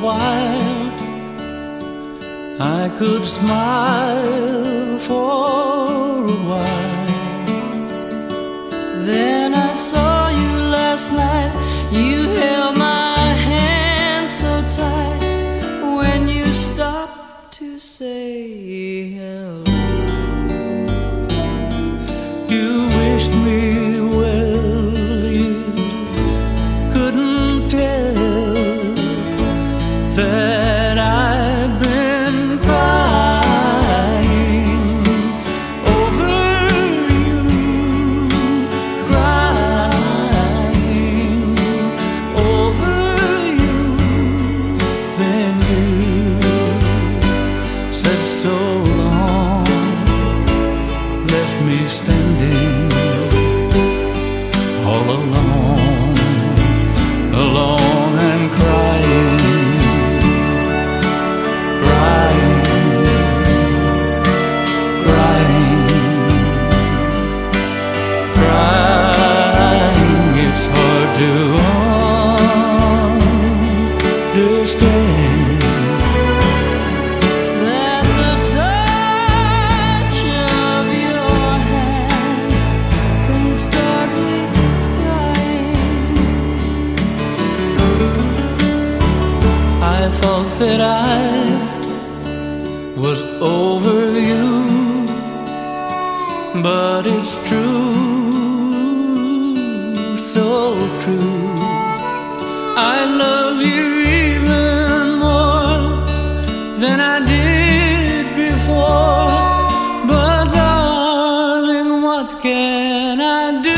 while. I could smile for a while. Then I saw you last night. You held my hand so tight when you stopped to say hello. Alone, alone and crying, crying, crying, crying. It's hard to I thought that I was over you, but it's true, so true. I love you even more than I did before, but darling, what can I do?